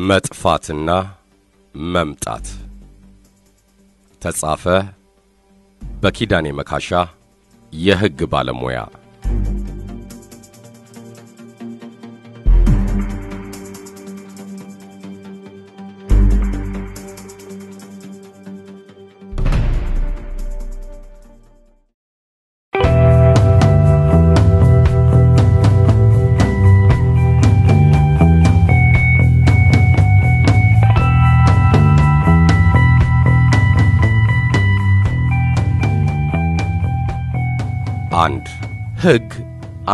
መጥፋትና መምጣት። ተጻፈ በኪዳኔ መካሻ የሕግ ባለሙያ ሕግ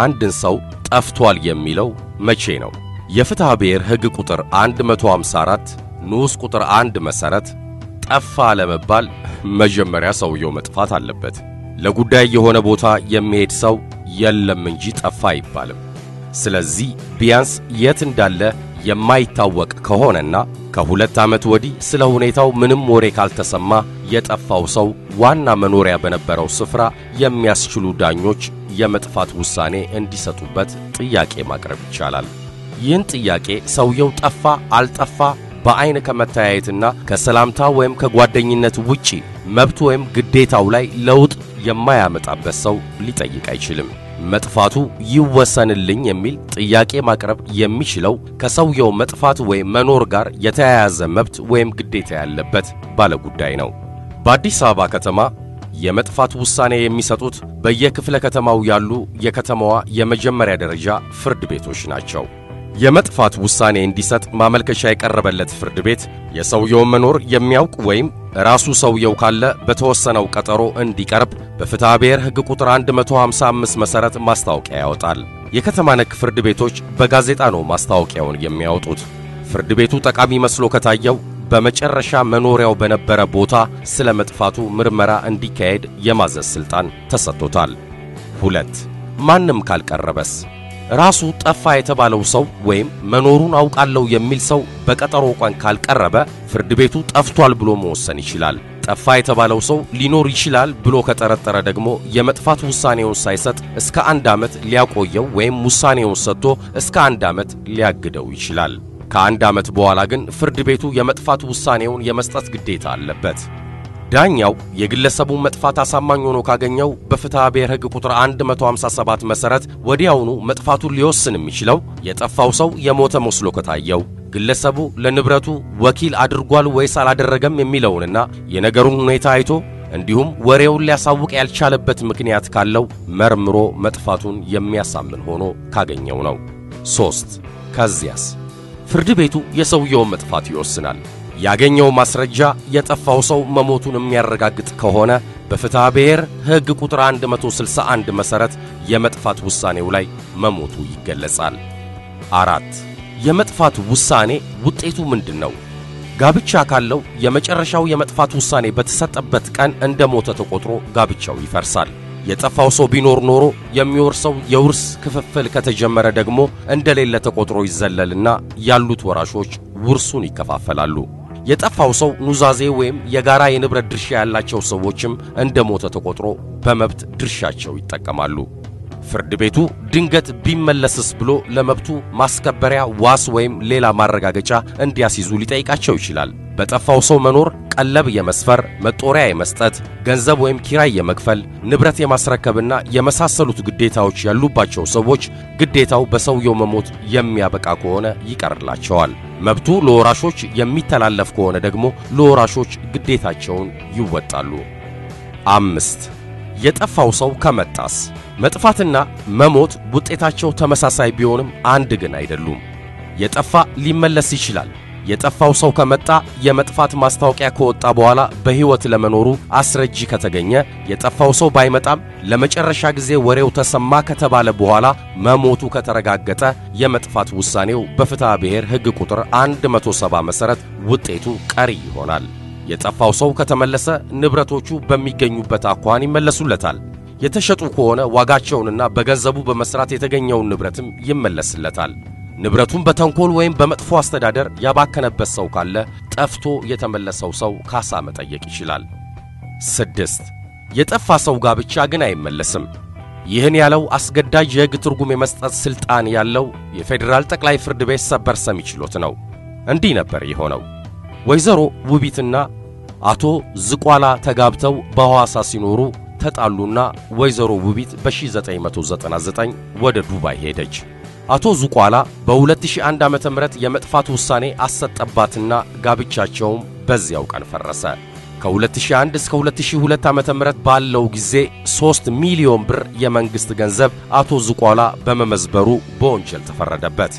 አንድን ሰው ጠፍቷል የሚለው መቼ ነው? የፍትሐ ብሔር ሕግ ቁጥር 154 ንዑስ ቁጥር 1 መሠረት ጠፋ ለመባል መጀመሪያ ሰውየው መጥፋት አለበት። ለጉዳይ የሆነ ቦታ የሚሄድ ሰው የለም እንጂ ጠፋ አይባልም። ስለዚህ ቢያንስ የት እንዳለ የማይታወቅ ከሆነና ከሁለት ዓመት ወዲህ ስለ ሁኔታው ምንም ወሬ ካልተሰማ የጠፋው ሰው ዋና መኖሪያ በነበረው ስፍራ የሚያስችሉ ዳኞች የመጥፋት ውሳኔ እንዲሰጡበት ጥያቄ ማቅረብ ይቻላል። ይህን ጥያቄ ሰውየው ጠፋ አልጠፋ በዐይን ከመተያየትና ከሰላምታ ወይም ከጓደኝነት ውጪ መብት ወይም ግዴታው ላይ ለውጥ የማያመጣበት ሰው ሊጠይቅ አይችልም። መጥፋቱ ይወሰንልኝ የሚል ጥያቄ ማቅረብ የሚችለው ከሰውየው መጥፋት ወይም መኖር ጋር የተያያዘ መብት ወይም ግዴታ ያለበት ባለጉዳይ ነው። በአዲስ አበባ ከተማ የመጥፋት ውሳኔ የሚሰጡት በየክፍለ ከተማው ያሉ የከተማዋ የመጀመሪያ ደረጃ ፍርድ ቤቶች ናቸው። የመጥፋት ውሳኔ እንዲሰጥ ማመልከቻ የቀረበለት ፍርድ ቤት የሰውየውን መኖር የሚያውቅ ወይም ራሱ ሰውየው ካለ በተወሰነው ቀጠሮ እንዲቀርብ በፍትሐ ብሔር ሕግ ቁጥር 155 መሠረት ማስታወቂያ ያወጣል። የከተማ ነክ ፍርድ ቤቶች በጋዜጣ ነው ማስታወቂያውን የሚያወጡት። ፍርድ ቤቱ ጠቃሚ መስሎ ከታየው በመጨረሻ መኖሪያው በነበረ ቦታ ስለ መጥፋቱ ምርመራ እንዲካሄድ የማዘዝ ሥልጣን ተሰጥቶታል። ሁለት ማንም ካልቀረበስ ራሱ ጠፋ የተባለው ሰው ወይም መኖሩን አውቃለሁ የሚል ሰው በቀጠሮ ቀን ካልቀረበ ፍርድ ቤቱ ጠፍቷል ብሎ መወሰን ይችላል። ጠፋ የተባለው ሰው ሊኖር ይችላል ብሎ ከጠረጠረ ደግሞ የመጥፋት ውሳኔውን ሳይሰጥ እስከ አንድ ዓመት ሊያቆየው ወይም ውሳኔውን ሰጥቶ እስከ አንድ ዓመት ሊያግደው ይችላል። ከአንድ ዓመት በኋላ ግን ፍርድ ቤቱ የመጥፋት ውሳኔውን የመስጠት ግዴታ አለበት። ዳኛው የግለሰቡን መጥፋት አሳማኝ ሆኖ ካገኘው በፍትሐ ብሔር ሕግ ቁጥር 157 መሠረት ወዲያውኑ መጥፋቱን ሊወስን የሚችለው የጠፋው ሰው የሞተ መስሎ ከታየው ግለሰቡ ለንብረቱ ወኪል አድርጓል ወይስ አላደረገም የሚለውንና የነገሩን ሁኔታ አይቶ እንዲሁም ወሬውን ሊያሳውቅ ያልቻለበት ምክንያት ካለው መርምሮ መጥፋቱን የሚያሳምን ሆኖ ካገኘው ነው። ሦስት ከዚያስ ፍርድ ቤቱ የሰውየውን መጥፋት ይወስናል። ያገኘው ማስረጃ የጠፋው ሰው መሞቱን የሚያረጋግጥ ከሆነ በፍትሐ ብሔር ሕግ ቁጥር 161 መሠረት የመጥፋት ውሳኔው ላይ መሞቱ ይገለጻል። አራት የመጥፋት ውሳኔ ውጤቱ ምንድን ነው? ጋብቻ ካለው የመጨረሻው የመጥፋት ውሳኔ በተሰጠበት ቀን እንደ ሞተ ተቆጥሮ ጋብቻው ይፈርሳል። የጠፋው ሰው ቢኖር ኖሮ የሚወርሰው የውርስ ክፍፍል ከተጀመረ ደግሞ እንደሌለ ተቆጥሮ ይዘለልና ያሉት ወራሾች ውርሱን ይከፋፈላሉ። የጠፋው ሰው ኑዛዜ ወይም የጋራ የንብረት ድርሻ ያላቸው ሰዎችም እንደ ሞተ ተቆጥሮ በመብት ድርሻቸው ይጠቀማሉ። ፍርድ ቤቱ ድንገት ቢመለስስ ብሎ ለመብቱ ማስከበሪያ ዋስ ወይም ሌላ ማረጋገጫ እንዲያስይዙ ሊጠይቃቸው ይችላል። በጠፋው ሰው መኖር ቀለብ የመስፈር፣ መጦሪያ የመስጠት፣ ገንዘብ ወይም ኪራይ የመክፈል፣ ንብረት የማስረከብና የመሳሰሉት ግዴታዎች ያሉባቸው ሰዎች ግዴታው በሰውየው መሞት የሚያበቃ ከሆነ ይቀርላቸዋል። መብቱ ለወራሾች የሚተላለፍ ከሆነ ደግሞ ለወራሾች ግዴታቸውን ይወጣሉ። አምስት የጠፋው ሰው ከመጣስ መጥፋትና መሞት ውጤታቸው ተመሳሳይ ቢሆንም አንድ ግን አይደሉም። የጠፋ ሊመለስ ይችላል። የጠፋው ሰው ከመጣ የመጥፋት ማስታወቂያ ከወጣ በኋላ በሕይወት ለመኖሩ አስረጂ ከተገኘ፣ የጠፋው ሰው ባይመጣም ለመጨረሻ ጊዜ ወሬው ተሰማ ከተባለ በኋላ መሞቱ ከተረጋገጠ የመጥፋት ውሳኔው በፍትሐ ብሔር ሕግ ቁጥር 170 መሠረት ውጤቱ ቀሪ ይሆናል። የጠፋው ሰው ከተመለሰ ንብረቶቹ በሚገኙበት አኳኋን ይመለሱለታል። የተሸጡ ከሆነ ዋጋቸውንና በገንዘቡ በመስራት የተገኘውን ንብረትም ይመለስለታል። ንብረቱን በተንኮል ወይም በመጥፎ አስተዳደር ያባከነበት ሰው ካለ ጠፍቶ የተመለሰው ሰው ካሳ መጠየቅ ይችላል። ስድስት የጠፋ ሰው ጋብቻ ግን አይመለስም። ይህን ያለው አስገዳጅ የሕግ ትርጉም የመስጠት ሥልጣን ያለው የፌዴራል ጠቅላይ ፍርድ ቤት ሰበር ሰሚ ችሎት ነው። እንዲህ ነበር የሆነው። ወይዘሮ ውቢትና አቶ ዝቋላ ተጋብተው በሐዋሳ ሲኖሩ ተጣሉና ወይዘሮ ውቢት በ1999 ወደ ዱባይ ሄደች። አቶ ዝቋላ በ2001 ዓመተ ምህረት የመጥፋት ውሳኔ አሰጠባትና ጋብቻቸውም በዚያው ቀን ፈረሰ። ከ2001 እስከ 2002 ዓመተ ምህረት ባለው ጊዜ 3 ሚሊዮን ብር የመንግስት ገንዘብ አቶ ዝቋላ በመመዝበሩ በወንጀል ተፈረደበት።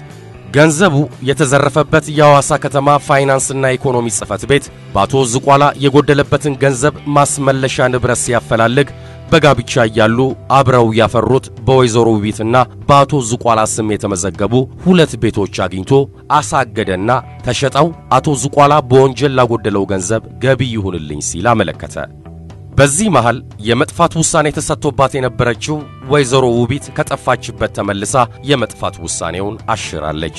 ገንዘቡ የተዘረፈበት የሐዋሳ ከተማ ፋይናንስና ኢኮኖሚ ጽሕፈት ቤት በአቶ ዝቋላ የጎደለበትን ገንዘብ ማስመለሻ ንብረት ሲያፈላልግ በጋብቻ እያሉ አብረው ያፈሩት በወይዘሮ ውቢትና በአቶ ዝቋላ ስም የተመዘገቡ ሁለት ቤቶች አግኝቶ አሳገደና ተሸጠው አቶ ዝቋላ በወንጀል ላጎደለው ገንዘብ ገቢ ይሁንልኝ ሲል አመለከተ። በዚህ መሃል የመጥፋት ውሳኔ ተሰጥቶባት የነበረችው ወይዘሮ ውቢት ከጠፋችበት ተመልሳ የመጥፋት ውሳኔውን አሽራለች።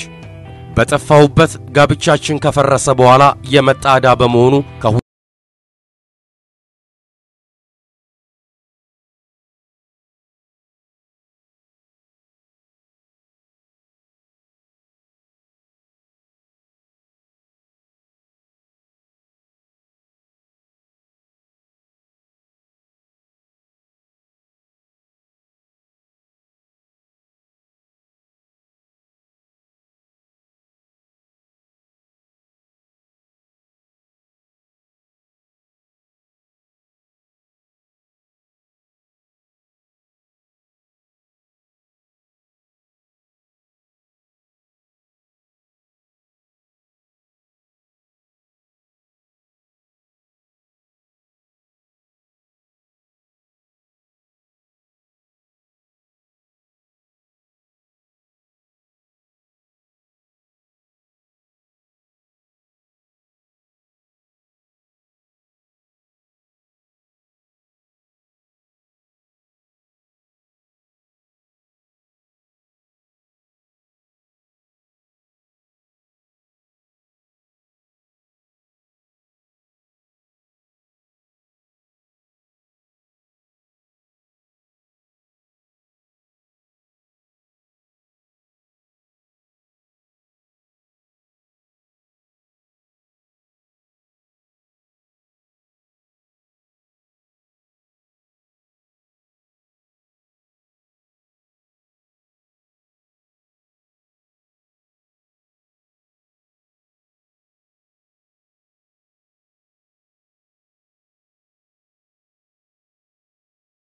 በጠፋሁበት ጋብቻችን ከፈረሰ በኋላ የመጣ ዕዳ በመሆኑ